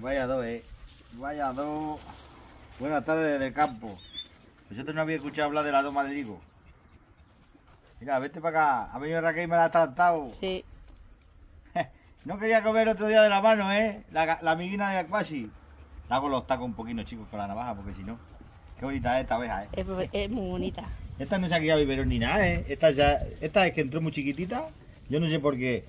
Vaya dos, eh. Vaya dos. Buenas tardes desde el campo. Vosotros no habéis escuchado hablar de la doma de Digo. Mira, vete para acá. Ha venido Raquel y me la ha tratado. Sí. No quería comer otro día de la mano, ¿eh? La, la amiguina de Aquasi. La hago los tacos un poquito chicos con la navaja, porque si no... Qué bonita es esta abeja, ¿eh? Es, es muy bonita. Esta no se ha criado biberón ni nada, ¿eh? Esta, ya, esta es que entró muy chiquitita. Yo no sé por qué.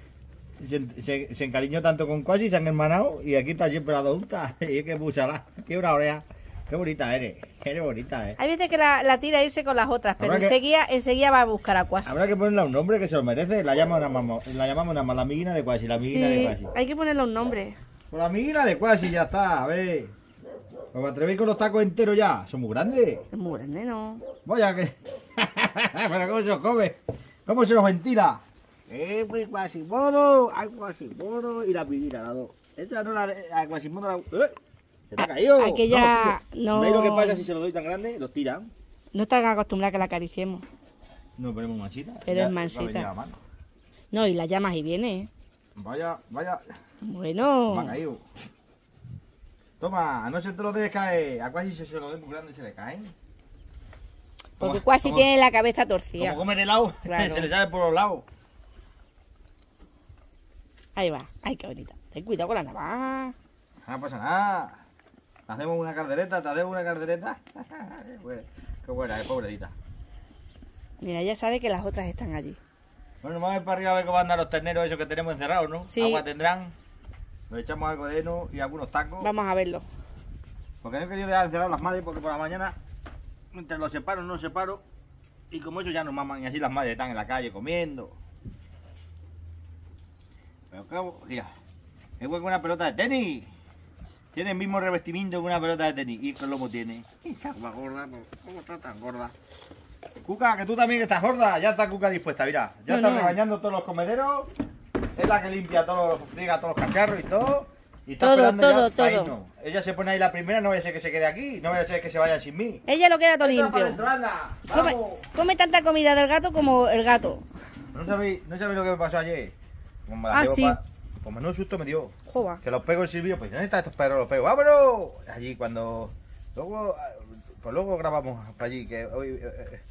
Se, se, se encariñó tanto con Quasi, se han hermanado y aquí está siempre la adulta. Y es que puchará. Tiene una oreja. Qué bonita eres. Eres bonita, ¿eh? Hay veces que la, la tira a irse con las otras, pero que- enseguida, enseguida va a buscar a Quasi. Habrá que ponerle un nombre que se lo merece. La, llama una la llamamos nada más la amiguina de Quasi, la amiguina de Quasi. hay que ponerle un nombre. Pues la amiguina de Quasi ya está, a ver. ¿Os atrevéis con los tacos enteros ya? Son muy grandes. Es muy grande, ¿no? Vaya que. Pero ¿cómo se los come? ¿Cómo se los ventila? Eh, pues Quasimodo, al Quasimodo y la amiguina, las dos. Esta no la. A Quasimodo la. ¡Eh! Se te ha caído. Aquella no- ¿Veis lo que pasa si se lo doy tan grande? Los tiran. No están acostumbrados a que la acariciemos. No mansita. Pero es va a mansita. a la. No, y la llamas y viene. ¿eh? Vaya, vaya. Bueno. Me ha caído. Toma, no se te lo dejes caer. A Quasi si se lo doy muy grande se le caen. Porque Quasi tiene la cabeza torcida. Como come de lado, Claro. se le sale por los lados. Ahí va. Ay, qué bonita. Ten cuidado con la navaja. No pasa nada. Te hacemos una cardereta, te hacemos una cardereta. Qué buena, Qué eh, pobrecita. Mira, ya sabe que las otras están allí. Bueno, vamos a ir para arriba a ver cómo andan los terneros esos que tenemos encerrados, ¿no? Sí. Agua tendrán. Nos echamos algo de heno y algunos tacos. Vamos a verlo. Porque no he querido dejar encerrados las madres porque por la mañana entre los separo, no los separo. Y como ellos ya nos maman y así las madres están en la calle comiendo. Pero claro, mira, es con una pelota de tenis. Tiene el mismo revestimiento que una pelota de tenis. Y qué lomo tiene. Más gorda. ¿cómo está tan gorda? Cuca, que tú también estás gorda. Ya está Cuca dispuesta, mira. Ya No, está no. rebañando todos los comederos. Es la que limpia todos los, friega todos los cacharros y todo. Y está Todo, esperando ya todo, para todo. irnos. Ella se pone ahí la primera, no vaya a ser que se quede aquí, no vaya a ser que se vayan sin mí. Ella lo queda todo limpio. Come, vamos. come tanta comida del gato como el gato. ¿No sabéis, ¿No sabéis lo que me pasó ayer? Como la Ah, sí. pa- Pues menudo susto me dio. Que los pego el silbido, pues ¿dónde están estos perros? Los pego, ¡vámonos! Allí cuando... Luego, pues luego grabamos para allí, que hoy, eh, eh,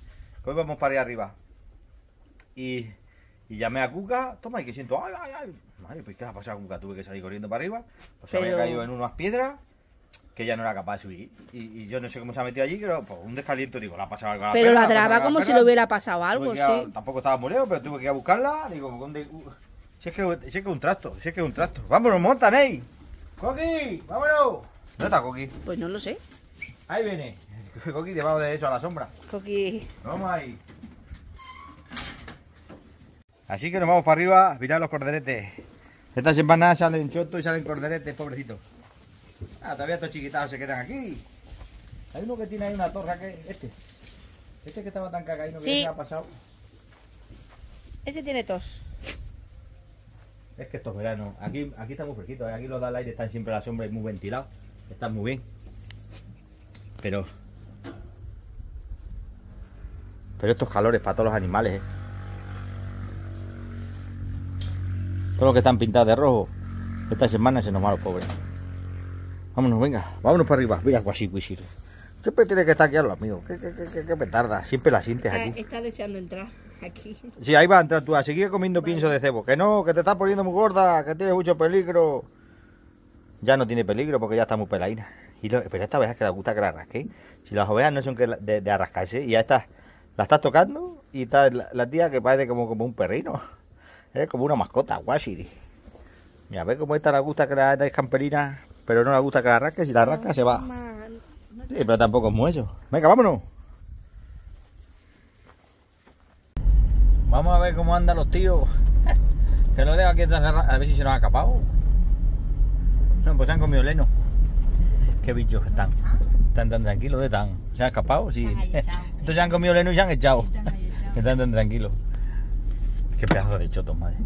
que hoy vamos para allá arriba. Y, y llamé a Cuca, toma, y que siento, ¡ay, ay, ay! Madre, pues ¿qué ha pasado, Cuca? Tuve que salir corriendo para arriba. Pues se había Pero- caído en unas piedras que ya no era capaz de subir. Y, y yo no sé cómo se ha metido allí, pero pues, un descaliento, digo, le ha pasado algo a la Pero perra, ladraba la como si le hubiera pasado algo, a- sí. Tampoco estaba muy lejos, pero tuve que ir a buscarla. Digo, ¿dónde? Si es que, si es que es un tracto, si es que es un tracto. ¡Vámonos, montan, ey! ¡Coqui! ¡Vámonos! ¿Dónde está Coqui? Pues no lo sé. Ahí viene. Coqui debajo de eso, a la sombra. Coqui. Vamos ahí. Así que nos vamos para arriba, mirad los corderetes. Estas empanadas salen chotos y salen corderetes, pobrecitos. Ah, todavía estos chiquitados se quedan aquí. Hay uno que tiene ahí una torra que. Este. Este que estaba tan cagadito que Sí. ya se ha pasado. Ese tiene tos. Es que estos veranos, aquí, aquí está muy fresquito, ¿eh? aquí los da el aire están siempre a la sombra y muy ventilados, están muy bien. Pero. Pero estos calores para todos los animales, ¿eh? Todos los que están pintados de rojo, esta semana se nos van los pobres. Vámonos, venga, vámonos para arriba. Mira, guasi. Siempre tiene que estar aquí a los amigos. ¿Qué, qué, qué, qué, qué petarda? Siempre la sientes aquí. está deseando entrar aquí. Sí, ahí va a entrar tú a seguir comiendo pienso de cebo. Que no, que te estás poniendo muy gorda, que tienes mucho peligro. Ya no tiene peligro porque ya está muy peladina. Y lo- pero esta vez es que le gusta que la rasque. Si las ovejas no son que la- de, de arrascarse, y ya estás, la estás tocando y está la, la tía que parece como, como un perrino. Es como una mascota, guasiri. Mira, ve cómo esta le gusta que la dais camperina, pero no le gusta que la rasque. Si la rasca se va. Sí, pero tampoco es muy eso. Venga, vámonos. Vamos a ver cómo andan los tíos. Que los dejo aquí encerrados. A ver si se nos ha escapado. No, pues se han comido leno. Qué bichos están. Están tan tranquilos de tan. ¿Se han escapado? Sí. Estos se han comido leno y se han echado. Están tan tranquilos. Qué pedazo de chotos, madre.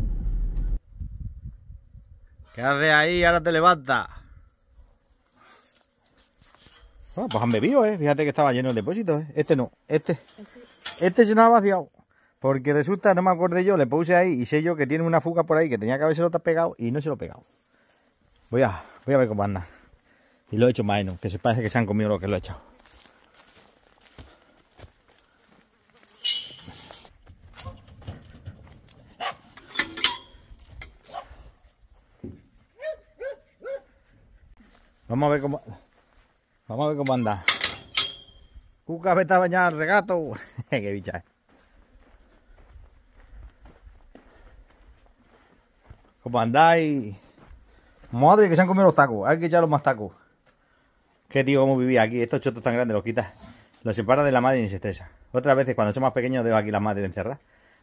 ¿Qué haces ahí? Ahora te levantas. Bueno, pues han bebido, ¿eh? Fíjate que estaba lleno el depósito, ¿eh? Este no, este. Este se nos ha vaciado. Porque resulta, no me acuerdo yo, le puse ahí y sé yo que tiene una fuga por ahí que tenía que haberse lo pegado y no se lo he pegado. Voy a, voy a ver cómo anda. Y lo he hecho heno, que se parece que se han comido lo que lo he echado. Vamos a ver cómo. Vamos a ver cómo anda. Cuca, vete a bañar regato. Qué bicha ¿Cómo andáis? Madre, que se han comido los tacos. Hay que echar los más tacos. Qué tío, cómo vivía aquí. Estos chotos tan grandes los quitas. Los separa de la madre y ni se estresa. Otras veces, cuando son más pequeños, dejo aquí la madre encerrada.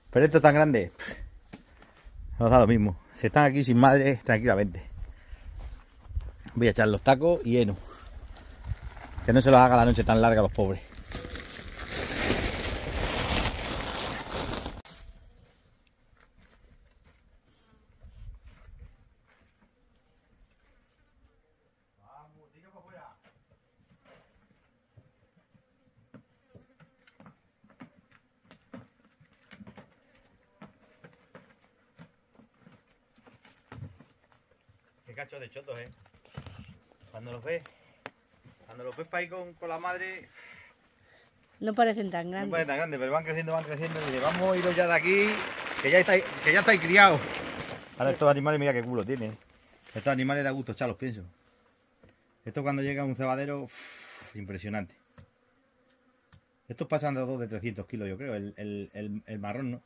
Pero estos tan grandes, nos da lo mismo. Si están aquí sin madre, tranquilamente. Voy a echar los tacos y heno. Que no se los haga la noche tan larga a los pobres. Qué cacho de chotos, eh. Cuando los ves, cuando los ves para ahí con, con la madre, No parecen tan no grandes. parece tan grande, pero van creciendo, van creciendo. Y dice, vamos a iros ya de aquí, que ya estáis, que ya estáis criados. Ahora estos animales, mira qué culo tienen. Estos animales da gusto echarlos, pienso. Esto cuando llega a un cebadero, impresionante. Estos pasan de 2 de 300 kilos, yo creo. El, el, el, el marrón no.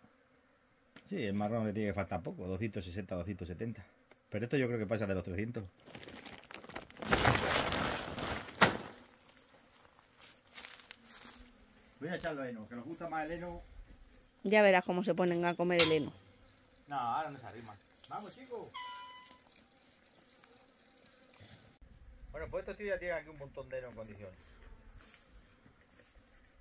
Sí, el marrón le tiene que faltar poco, 260, 270. Pero esto yo creo que pasa de los 300. Voy a echarlo heno, que nos gusta más el heno. Ya verás cómo se ponen a comer el heno. No, ahora no se arrima. Vamos, chicos. Bueno, pues estos tíos ya tienen aquí un montón de heno en condiciones.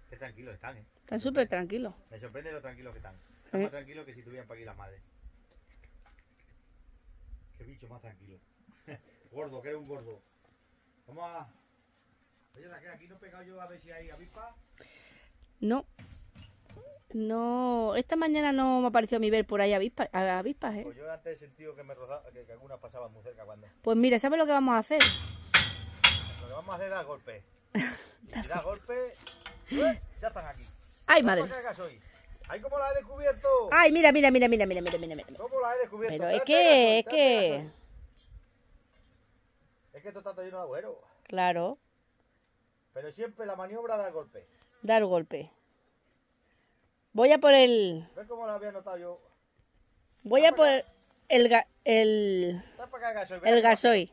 Qué tranquilos están, eh. Están súper tranquilos. Me sorprende lo tranquilos que están. Están ¿Eh? más tranquilos que si tuvieran para aquí la madre. Qué bicho más tranquilo. gordo, que eres un gordo. Vamos a. Oye, Raquel, aquí no he pegado yo a ver si hay avispa. No. No. Esta mañana no me ha parecido a mí ver por ahí avispas, avispas, ¿eh? Pues yo antes he sentido que me rozaba, que, que algunas pasaban muy cerca cuando. Pues mira, ¿sabes lo que vamos a hacer? Lo que vamos a hacer es dar golpe. Y si da golpe, ¡eh! ya están aquí. ¡Ay, ¿Cómo madre! ¡Ay, cómo la he descubierto! ¡Ay, mira, mira, mira, mira, mira, mira, mira! ¿Cómo la he descubierto? Pero es que, es que... Es que esto está todo lleno de agujeros. Claro, Pero siempre la maniobra da golpe. dar golpe. Voy a por el... ¿Ves cómo lo había notado yo? Voy a por el... el... Gasoy. El gasoil.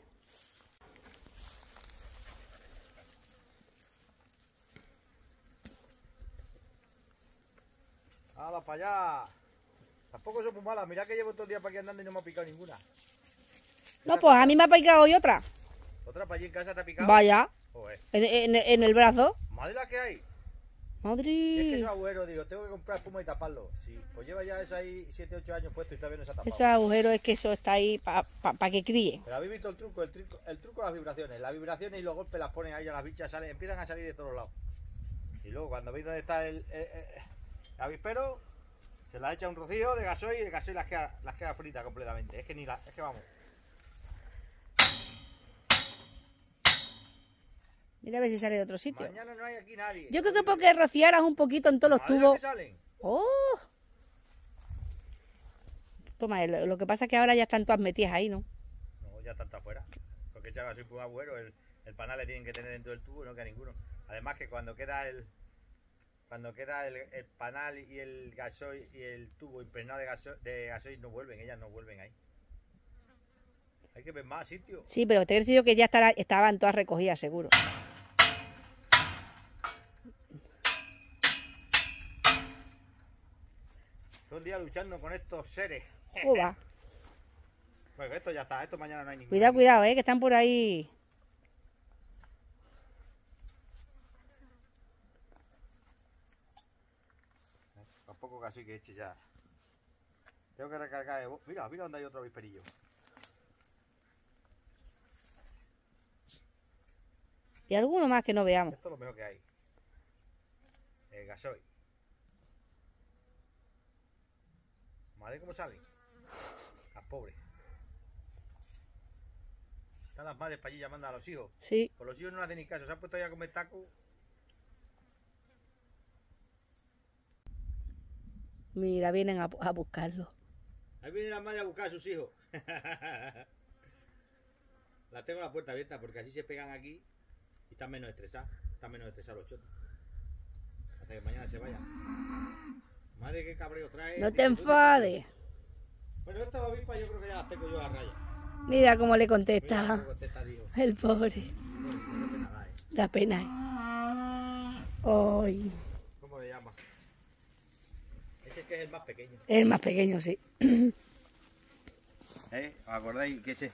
¡Hala, para allá! Tampoco son muy malas. Mira que llevo todo el día para aquí andando y no me ha picado ninguna. No, pues a mí me ha picado hoy otra. ¿Otra para allí en casa te ha picado? Vaya, en, en- en el brazo. Madre la que hay. Si es que Madre. esos agujeros, digo, tengo que comprar espuma y taparlo. Sí, pues lleva ya eso ahí 7, 8 años puesto y todavía no se ha tapado. Esos agujeros es que eso está ahí para que críe. Pero habéis visto el truco, el truco, el truco las vibraciones. Las vibraciones y los golpes las ponen ahí a las bichas, salen, empiezan a salir de todos lados. Y luego cuando veis dónde está el, el, el- el avispero, se las echa un rocío de gasoil y el gasoil las queda, las queda fritas completamente. Es que ni la, es que vamos. Mira a ver si sale de otro sitio. Mañana no hay aquí nadie. Yo creo que porque rociaras un poquito en todos los tubos. que salen. ¡Oh! Toma, lo, lo que pasa es que ahora ya están todas metidas ahí, ¿no? No, ya están todas afuera. Porque echa gasoil por un agujero, el, el panal le tienen que tener dentro del tubo y no queda ninguno. Además que cuando queda el cuando queda el, el panal y el gasoil y el tubo impregnado de gasoil, de gasoil no vuelven, ellas no vuelven ahí. Hay que ver más sitio. Sí, pero te he decidido que ya estará- estaban todas recogidas, seguro. Todo el día luchando con estos seres. Joba. Pues esto ya está, esto mañana no hay ninguno. Cuidado, cuidado, eh, que están por ahí. Tampoco casi que eche ya. Tengo que recargar. el- Mira, mira dónde hay otro avisperillo. Y alguno más que no veamos. Esto es lo mejor que hay. El gasoil. Madre cómo salen. Las pobres. Están las madres para allí llamando a los hijos. Sí. Pues los hijos no hacen ni caso, se han puesto ahí a comer taco. Mira, vienen a, a buscarlo. Ahí viene la madre a buscar a sus hijos. la tengo la puerta abierta porque así se pegan aquí y están menos estresados. Están menos estresados los chotos. Hasta que mañana se vayan. Madre, qué cabreo trae. No te enfades. Bueno, esta avispa yo creo que ya las tengo yo a raya. Mira cómo le Mira cómo contesta. El pobre. No ¿eh? Da pena. ¿eh? Ay, ¿Cómo le llama? Ese es que es el más pequeño. el más pequeño, sí. ¿Eh? ¿Os acordáis que ese?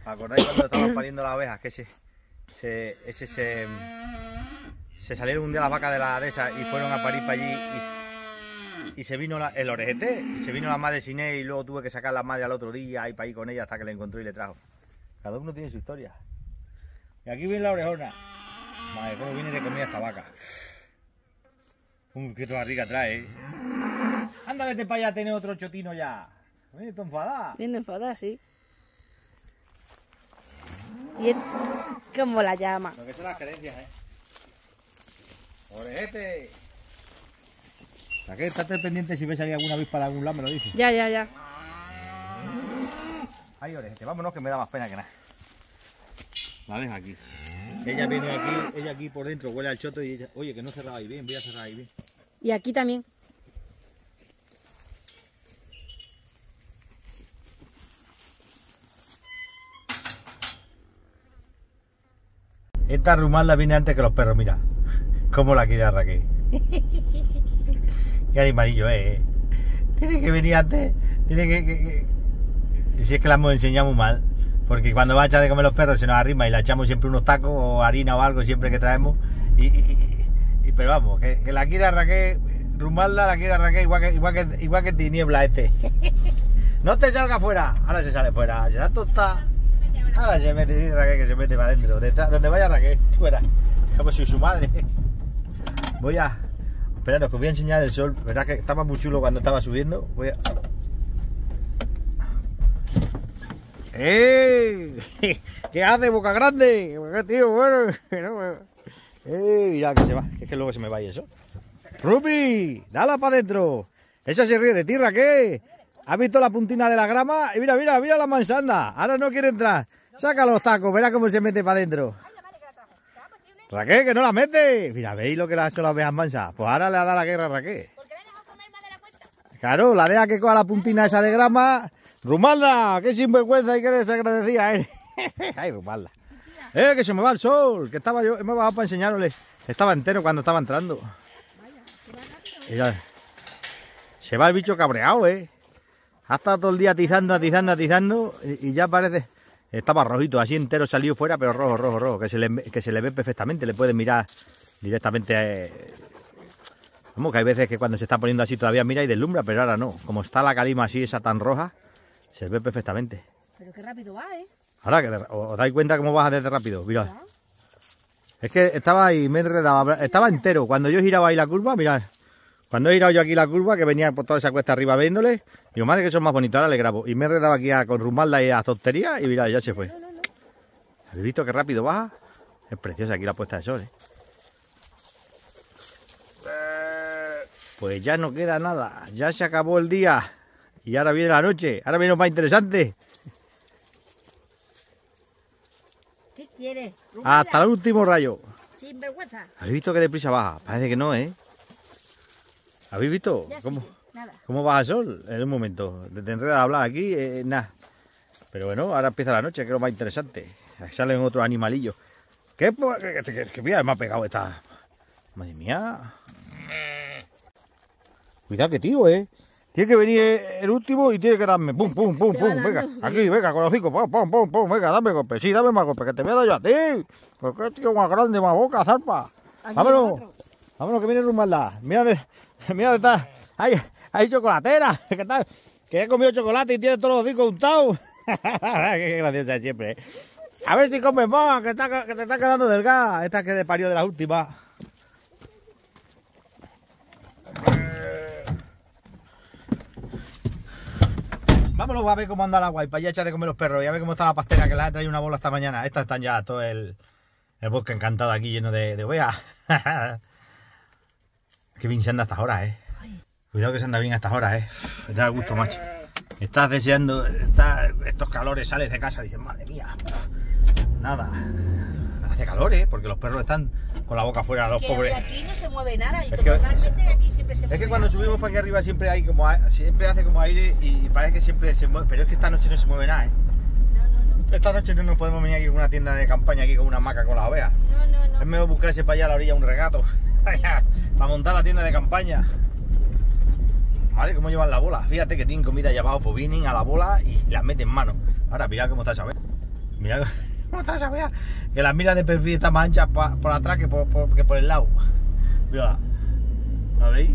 ¿Os acordáis cuando estaban pariendo las ovejas? Que ese, se, ese se, se salieron un día las vacas de la de esa y fueron a parir para allí y, y se vino la- el orejete, y se vino la madre sin él y luego tuve que sacar la madre al otro día y para ir con ella hasta que la encontró y le trajo. Cada uno tiene su historia. Y aquí viene la orejona. Madre, cómo viene de comida esta vaca. Uy, qué barriga trae, ¿eh? Anda, vete para allá a tener otro chotino ya. Oye, tú enfadada. Bien enfadada, sí. Y él, ¿cómo la llama? Lo que son las creencias, ¿eh? Orejete. Raquel, estate pendiente si ves ahí alguna avispa de algún lado, me lo dices. Ya, ya, ya. Ay, orejete, vámonos que me da más pena que nada. La deja aquí. Ella viene aquí, ella aquí por dentro, huele al choto y ella, oye, que no cerraba ahí bien, voy a cerrar ahí bien. Y aquí también. Esta rumalda viene antes que los perros, mira. Cómo la quiere Raquel. Qué animalillo es, eh. Tiene que venir antes. Tiene que, Si es que la hemos enseñado muy mal. Porque cuando va a echar de comer los perros se nos arrima y la echamos siempre unos tacos o harina o algo siempre que traemos. Y, pero vamos, que, la quiere a Raquel. Rumalda la quiere a Raquel igual que, igual que, igual que Tiniebla este. No te salga fuera. Ahora se sale fuera. Ya está. Ahora se mete, dice Raquel que se mete para adentro. Donde vaya Raquel, tú verás. Como si su madre. Voy a. Esperaros, que os voy a enseñar el sol. Verás que estaba muy chulo cuando estaba subiendo. Voy a. ¡Eh! ¿Qué hace, Boca Grande? ¿Qué tío? Bueno. ¡Eh! Mira que se va. Es que luego se me va y eso. ¡Rupi! ¡Dala para adentro! Esa se ríe de ti, Raquel. ¿Has visto la puntina de la grama? Y mira, mira, mira la manzana. Ahora no quiere entrar. Saca los tacos, verá cómo se mete para adentro. Raquel, que no la mete. Mira, ¿veis lo que le ha hecho las ovejas mansas? Pues ahora le ha dado la guerra a Raquel. Claro, la deja que coja la puntina esa de grama. Rumalda, qué sinvergüenza y qué desagradecida eh. Ay, Rumalda. Eh, que se me va el sol, que estaba yo, me he bajado para enseñarle. Estaba entero cuando estaba entrando. Mira, se va el bicho cabreado, eh. Ha estado todo el día atizando, atizando, atizando y, y ya parece... Estaba rojito, así entero salió fuera, pero rojo, rojo, rojo, que se le, que se le ve perfectamente, le pueden mirar directamente. eh, Vamos, que hay veces que cuando se está poniendo así todavía mira y deslumbra, pero ahora no. Como está la calima así, esa tan roja, se ve perfectamente. Pero qué rápido va, ¿eh? Ahora que os dais cuenta cómo baja desde rápido, mirad. Es que estaba ahí, me enredaba, estaba entero. Cuando yo giraba ahí la curva, mirad. Cuando he girado yo aquí la curva, que venía por toda esa cuesta arriba viéndole, digo, madre que son más bonitos, ahora le grabo. Y me he enredado aquí a, con Rumalda y a Zottería y mirad, ya se fue. ¿Habéis visto qué rápido baja? Es preciosa aquí la puesta de sol, ¿eh? Pues ya no queda nada, ya se acabó el día. Y ahora viene la noche, ahora viene lo más interesante. ¿Qué quieres? Hasta el último rayo. Sin vergüenza. ¿Habéis visto que deprisa baja? Parece que no, ¿eh? ¿Habéis visto cómo, Nada. cómo baja el sol? En un momento. Te enredas a hablar aquí, eh, nada. Pero bueno, ahora empieza la noche, que es lo más interesante. Salen otros animalillos. ¿Qué? que, que- que mira, me ha pegado esta... Madre mía. Cuidado que tío, ¿eh? Tiene que venir el último y tiene que darme pum, pum, pum, pum. Venga, aquí, venga, con los hocico, pum, pum, pum, pum. Venga, dame golpe. Sí, dame más golpe, que te voy a dar yo a ti. Porque qué tío más grande, más boca, zarpa. Vámonos. Vámonos, que viene Rumalda. Mira mira de está. Hay, hay chocolatera. Que, está, que he comido chocolate y tiene todos los hocicos untados. Qué graciosa es siempre. ¿eh? A ver si comes más, que, te está quedando delgada. Esta que de parió de la última. Vámonos a ver cómo anda el agua y para allá echar de comer los perros. Ya ver cómo está la pastera que les ha traído una bola esta mañana. Estas están ya todo el, el bosque encantado aquí lleno de, de. Qué bien se anda a estas horas, eh. Cuidado que se anda bien a estas horas, eh. Te da gusto, macho. Estás deseando, estos calores, sales de casa y dices, madre mía, nada. Hace calor, eh, porque los perros están con la boca afuera, los Que pobres. aquí no se mueve nada y Es que- aquí siempre se mueve Es que cuando subimos para aquí arriba siempre hay como siempre hace como aire y parece que siempre se mueve, pero es que esta noche no se mueve nada, ¿eh? No, no, no. Esta noche no nos podemos venir aquí con una tienda de campaña aquí con una hamaca con las ovejas. No, no, Es no. mejor buscarse para allá a la orilla un regato para montar la tienda de campaña. Madre, cómo llevan la bola. Fíjate que tienen comida allá abajo, pues vienen a la bola y las meten en mano. Ahora, mira cómo está esa oveja. Mira cómo está esa oveja. Que las miras de perfil está más ancha pa- por atrás que por, por- que por el lado. Mira. ¿La veis?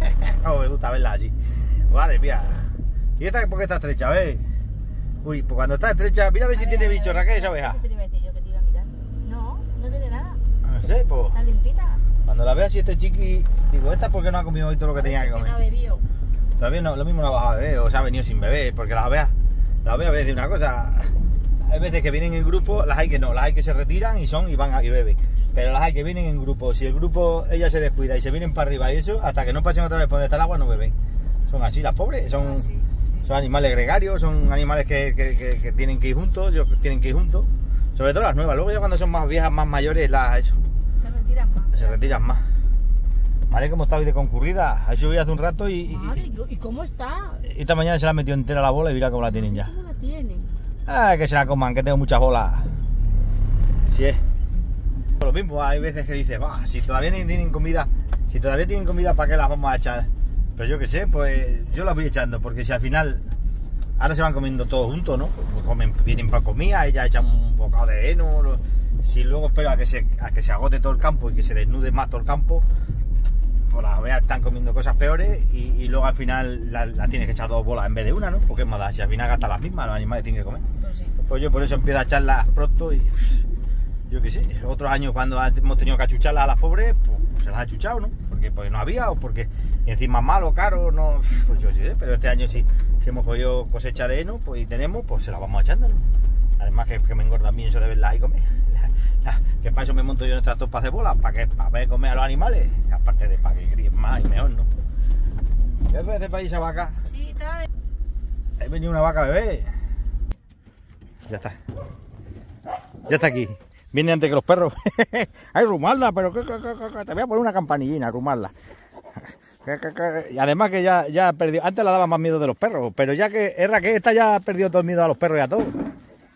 Cómo me gusta verla así. Vale, mira. ¿Y esta por qué está estrecha? ¿Ves? Uy, pues cuando está estrecha, mira a ver si A tiene ver, bicho, Raquel, esa ¿qué oveja. No, no tiene nada. No sé, pues. Está limpita. Cuando la vea así este chiqui, digo, esta porque no ha comido hoy todo lo que tenía que comer. no ha bebido. Todavía no, lo mismo no ha bajado a beber, o se ha venido sin beber, porque las abejas, las voy a decir una cosa, hay veces que vienen en grupo, las hay que no, las hay que se retiran y son y van a, y beben. Pero las hay que vienen en grupo, si el grupo ella se descuida y se vienen para arriba y eso, hasta que no pasen otra vez por donde está el agua no beben. Son así las pobres, son, Ah, sí, sí. son animales gregarios, son animales que, que- que- que tienen que ir juntos, ellos tienen que ir juntos. Sobre todo las nuevas, luego ya cuando son más viejas, más mayores, las, eso, Se retiran más. Madre, cómo está hoy de concurrida. Ha subido hace un rato y, Madre, ¿y ¿y cómo está? esta mañana se la ha metido entera la bola y mira cómo la tienen ya. ¿Cómo la tienen? Ah, que se la coman, que tengo muchas bolas. Sí es. Lo mismo, hay veces que dices, va, si todavía ni tienen comida, si todavía tienen comida, ¿para qué las vamos a echar? Pero yo qué sé, pues yo las voy echando, porque si al final, ahora se van comiendo todos juntos, ¿no? Pues comen, vienen para comida, ellas echan un bocado de heno, lo- si luego espero a que, se, a que se agote todo el campo y que se desnude más todo el campo, pues las abejas están comiendo cosas peores y, y luego al final la, la tienes que echar dos bolas en vez de una, ¿no? Porque es más da, si al final gastan las mismas, los animales tienen que comer. Pues sí. Pues yo por eso empiezo a echarlas pronto y yo qué sé, otros años cuando hemos tenido que achucharlas a las pobres, pues, pues se las ha achuchado, ¿no? Porque pues no había o porque encima malo, caro, no, pues yo sé, pero este año sí, si hemos cogido cosecha de heno, pues y tenemos, pues se las vamos echando, ¿no? Además que, que me engorda a mí eso de verlas y comer. que para eso me monto yo en estas topas de bolas, para que para ver comer a los animales, aparte de para que críen más y mejor, ¿no? ¿Qué veces para esa vaca? Sí, está. He venido una vaca bebé. Ya está. Ya está aquí. Viene antes que los perros. Ay, rumarla, pero que- que- te voy a poner una campanillina, rumarla. Y además que ya, ya perdió. Antes la daba más miedo de los perros, pero ya que era que esta ya ha perdido todo el miedo a los perros y a todo.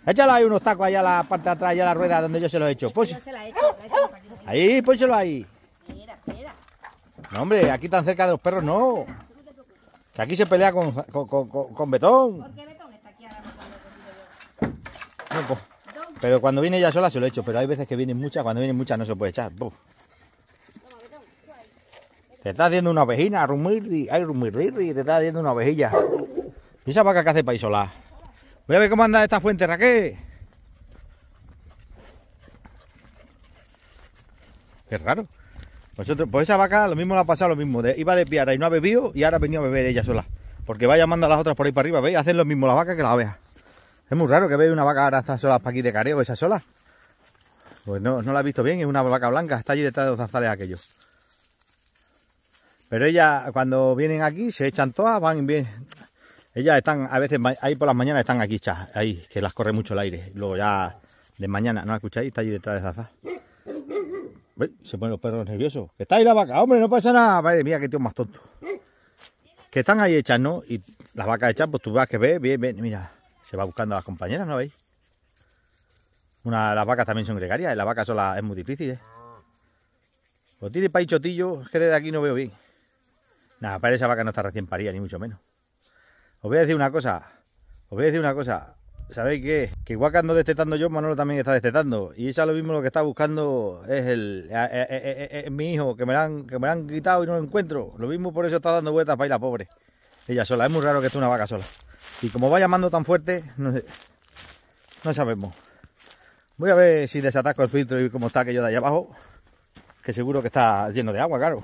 Échala ahí unos tacos allá a la parte de atrás, allá a la rueda donde yo se los he hecho. Pues, Yo se la he hecho, la he hecho para que no se- ahí, pónselo ahí. Espera, espera. No, hombre, aquí tan cerca de los perros no. Que aquí se pelea con, con, con- con- betón. ¿Por qué Betón está aquí ahora? No, pues, Pero cuando viene ella sola se lo he hecho, pero hay veces que vienen muchas, cuando vienen muchas no se puede echar. Buf. Te está haciendo una ovejina, rumirri, ay rumirri, te está haciendo una ovejilla. ¿Y esa vaca que hace para ir sola? Voy a ver cómo anda esta fuente, Raquel. Qué raro. Vosotros, pues esa vaca lo mismo le ha pasado lo mismo. iba de piara y no ha bebido y ahora ha venido a beber ella sola. Porque va llamando a las otras por ahí para arriba, ¿veis? Hacen lo mismo las vacas que las ovejas. Es muy raro que veáis una vaca ahora está sola para aquí de careo, esa sola. Pues no, no la he visto bien, es una vaca blanca, está allí detrás de los zarzales aquellos. Pero ellas, cuando vienen aquí, se echan todas, van bien. Ellas están, a veces, ahí por las mañanas están aquí hechas, ahí, que las corre mucho el aire. Luego ya, de mañana, ¿no escucháis? Está allí detrás de zarzal. ¿Veis? Se ponen los perros nerviosos. Que está ahí la vaca, hombre, no pasa nada. Vale, mira qué tío más tonto. Que están ahí hechas, ¿no? Y las vacas hechas, pues tú vas que ves, bien, bien, mira. Se va buscando a las compañeras, ¿no veis? Una, las vacas también son gregarias, y la vaca sola es muy difícil, ¿eh? Pues tiene país chotillo, es que desde aquí no veo bien. Nada, para esa vaca no está recién parida, ni mucho menos. Os voy a decir una cosa. Os voy a decir una cosa. ¿Sabéis qué? Que igual que ando destetando yo, Manolo también está destetando. Y esa lo mismo lo que está buscando es el eh, eh, eh, mi hijo, que me, la han, que me han quitado y no lo encuentro. Lo mismo por eso está dando vueltas para ir la pobre. Ella sola. Es muy raro que esté una vaca sola. Y como va llamando tan fuerte, no sé. No sabemos. Voy a ver si desatasco el filtro y cómo está aquello de allá abajo. Que seguro que está lleno de agua, claro.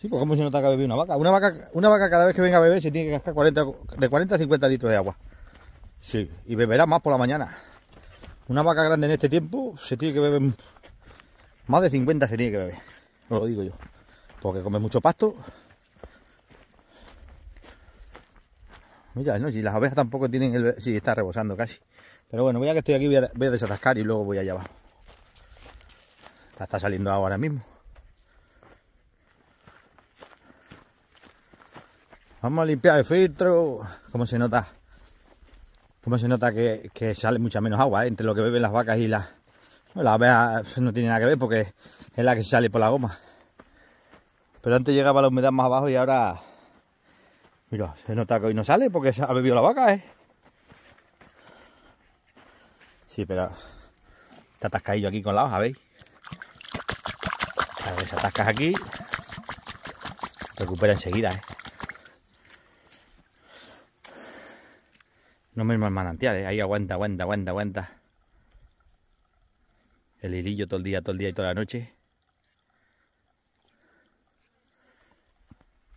Sí, pues como se nota que bebe una vaca. Una vaca, una vaca cada vez que venga a beber se tiene que gastar 40, de 40 a 50 litros de agua. Sí, y beberá más por la mañana. Una vaca grande en este tiempo se tiene que beber más de 50 se tiene que beber. No lo digo yo. Porque come mucho pasto. Mira, no, si las abejas tampoco tienen el... Sí, está rebosando casi. Pero bueno, voy a que estoy aquí, voy a, voy a desatascar y luego voy allá abajo. Está, está saliendo agua ahora mismo. Vamos a limpiar el filtro. ¿Cómo se nota? ¿Cómo se nota que, sale mucha menos agua eh? entre lo que beben las vacas y las... Bueno, las abejas no tiene nada que ver porque es la que se sale por la goma. Pero antes llegaba la humedad más abajo y ahora... Mira, se nota que hoy no sale porque se ha bebido la vaca, ¿eh? Sí, pero... Está atascadillo aquí con la hoja, ¿veis? A ver, si atascas aquí... Recupera enseguida, ¿eh? No me el manantial, ¿eh? Ahí aguanta, aguanta, aguanta, aguanta. El hilillo todo el día, todo el día y toda la noche.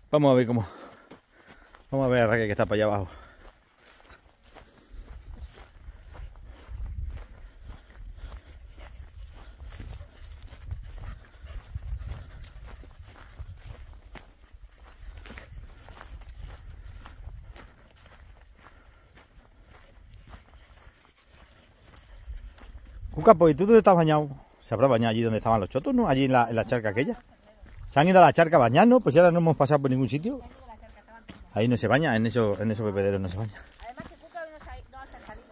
Vamos a ver cómo... Vamos a ver a Raquel que está para allá abajo. Cuca, pues, ¿y tú dónde estás bañado? Se habrá bañado allí donde estaban los chotos, ¿no? Allí en la, en la charca aquella. Se han ido a la charca a bañarnos, pues ya ahora no hemos pasado por ningún sitio. Ahí no se baña, en esos, en esos bebederos no se baña. Además que Cuca no se ha, no salido.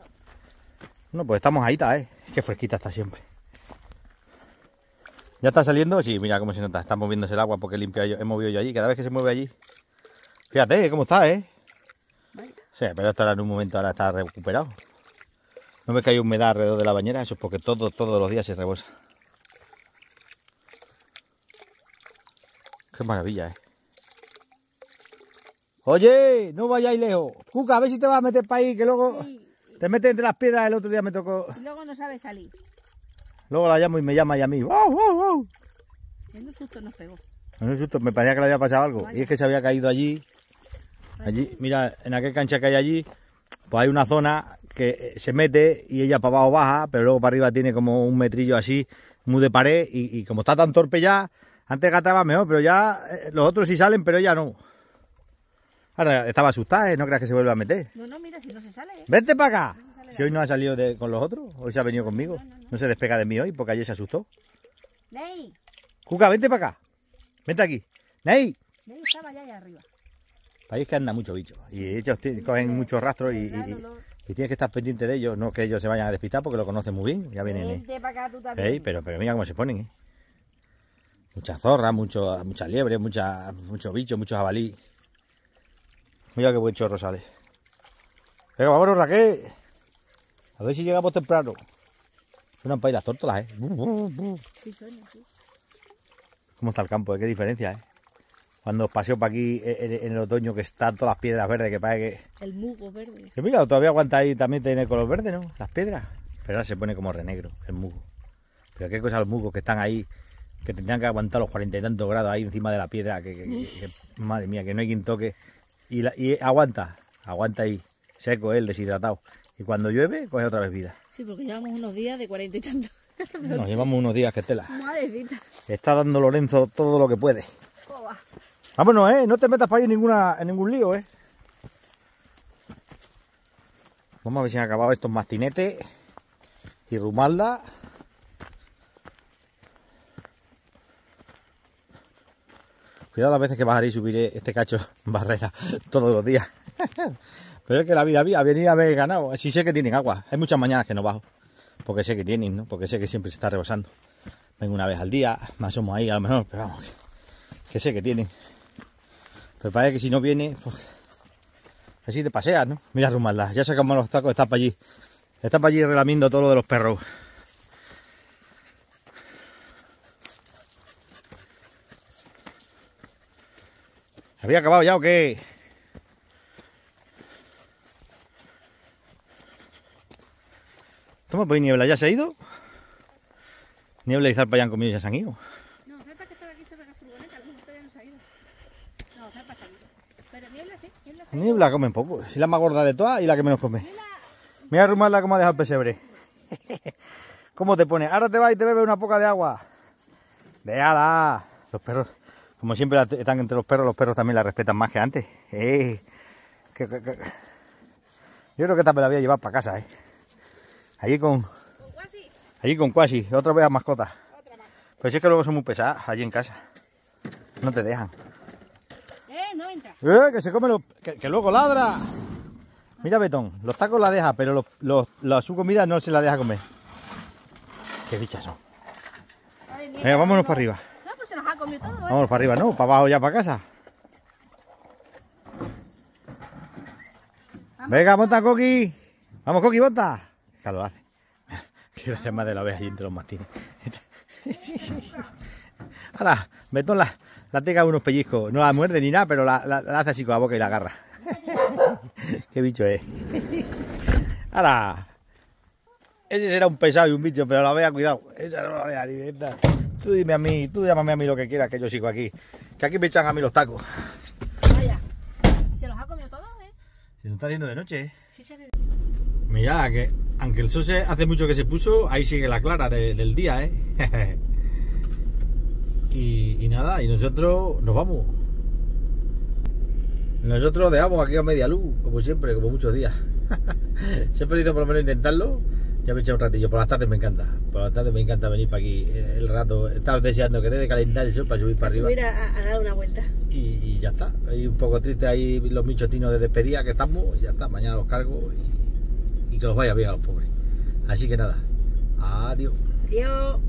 No, pues estamos ahí, está, ¿eh? Qué fresquita está siempre. ¿Ya está saliendo? Sí, mira cómo se nota. Está moviéndose el agua porque he limpiado yo, he movido yo allí. Cada vez que se mueve allí. Fíjate cómo está, ¿eh? Sí, pero esto ahora en un momento ahora está recuperado. ¿No ves que hay humedad alrededor de la bañera? Eso es porque todo, todos los días se rebosa. Qué maravilla, ¿eh? Oye, no vayáis lejos. Cuca, a ver si te vas a meter para ahí, que luego Sí, te metes entre las piedras. El otro día me tocó. y luego no sabe salir. Luego la llamo y me llama y a mí. ¡Wow, wow, wow! En un susto nos pegó. No sé, susto, me parecía que le había pasado algo. Y es que se había caído allí. Allí, mira, en aquel cancha que hay allí, pues hay una zona que se mete y ella para abajo baja, pero luego para arriba tiene como un metrillo así, muy de pared, y, y como está tan torpe ya, antes gataba mejor, pero ya eh, los otros sí salen, pero ella no. Ahora estaba asustada, ¿eh? no creas que se vuelva a meter. No, no, mira, si no se sale, ¿eh? Vente para acá. Si hoy no ha salido de- con los otros, hoy se ha venido conmigo. No se despega de mí hoy porque ayer se asustó. Ney, Cuca, vente para acá. Vente aquí. Ney. Ney estaba allá, allá arriba. País que anda mucho bicho. Y ellos cogen muchos rastros y, y- tienes que estar pendiente de ellos. No que ellos se vayan a despistar porque lo conocen muy bien. Ya vienen. ¿eh? Vente para acá tú también. Ey, pero, pero mira cómo se ponen. ¿eh? Muchas zorras, mucho, mucha liebre, mucha, mucho bicho, mucho jabalí. Mira qué buen chorro sale. Venga, vámonos, Raquel. A ver si llegamos temprano. Suenan para ahí las tórtolas, ¿eh? Sí, suena, sí. ¿Cómo está el campo? ¿eh? ¿Qué diferencia, eh? Cuando os paseo para aquí eh, en, en el otoño que están todas las piedras verdes que parece que... El mugo verde. Que mira, todavía aguanta ahí, también tiene color verde, ¿no? Las piedras. Pero ahora se pone como renegro, el mugo. Pero qué cosa los mugos que están ahí, que tendrían que aguantar los cuarenta y tantos grados ahí encima de la piedra, que, que- que- que- madre mía, que no hay quien toque. Y, la- y aguanta, aguanta ahí, seco él, deshidratado. Y cuando llueve, coge otra vez vida. Sí, porque llevamos unos días de cuarenta y tantos. Nos llevamos unos días que estela. Madrecita. Está dando Lorenzo todo lo que puede. Vámonos, eh, no te metas para ahí en, ninguna, en ningún lío, eh. Vamos a ver si han acabado estos mastinetes y rumalda. Cuidado las veces que bajaré y subiré este cacho en barrera todos los días. Pero es que la vida había venido a haber ganado. Así sé que tienen agua. Hay muchas mañanas que no bajo. Porque sé que tienen, ¿no? Porque sé que siempre se está rebosando. Vengo una vez al día, me asomo ahí a lo mejor, pero vamos, que sé que tienen. Pero parece que si no viene, pues, así te paseas, ¿no? Mira Rumalda, ya sacamos los tacos, está para allí. Está para allí relamiendo todo lo de los perros. ¿Había acabado ya o qué? Toma, pues Niebla ya se ha ido. Niebla y Zarpa ya han comido y ya se han ido. No, Zarpa que estaba aquí sobre la furgoneta, a lo mejor todavía no se ha ido. Ni la comen poco. Si la más gorda de todas y la que menos come. Mira Rumalda cómo ha dejado el pesebre. ¿Cómo te pone? Ahora te vas y te bebes una poca de agua. Déjala. Los perros, como siempre están entre los perros, los perros también la respetan más que antes. Eh, que- que- que- Yo creo que esta me la voy a llevar para casa, eh. Allí con, allí con Quasi, otra vez a mascota. Pero si es que luego son muy pesadas allí en casa. No te dejan. Eh, no entra. ¡Eh! Que se come los... Que, que luego ladra. Mira Betón, los tacos la deja, pero los, los- la- su comida no se la deja comer. Qué bichas son. Venga, vámonos para arriba. No, pues se nos ha comido todo, ¿eh? Vámonos para arriba, ¿no? Para abajo ya para casa. Venga, monta, Coqui. Vamos, Coqui, monta. Que lo hace. Quiero hacer más de la vez allí entre los mastines. Ahora, Betón la, la pega unos pellizcos. No la muerde ni nada, pero la, la- la hace así con la boca y la agarra. Qué bicho es. Ahora. Ese será un pesado y un bicho, pero la vea, cuidado. Esa no la vea ni de esta. Tú dime a mí, tú llámame a mí lo que quieras, que yo sigo aquí. Que aquí me echan a mí los tacos. Vaya. Se los ha comido todo, ¿eh? Se nos está haciendo de noche, ¿eh? Sí, se Mira, que aunque el sol hace mucho que se puso, ahí sigue la clara de- del día, ¿eh? y, y nada, y nosotros nos vamos. Nosotros dejamos aquí a media luz, como siempre, como muchos días. siempre he ido por lo menos intentarlo. Ya me he echado un ratillo. Por las tardes me encanta. Por las tardes me encanta venir para aquí eh, el rato. Estaba deseando que dé de calentar el sol para subir para arriba. subir a, dar una vuelta. Y, y ya está. Hay un poco triste ahí los michotinos de despedida que estamos. Y ya está. Mañana los cargo y, y que los vaya bien a los pobres. Así que nada. Adiós. Adiós.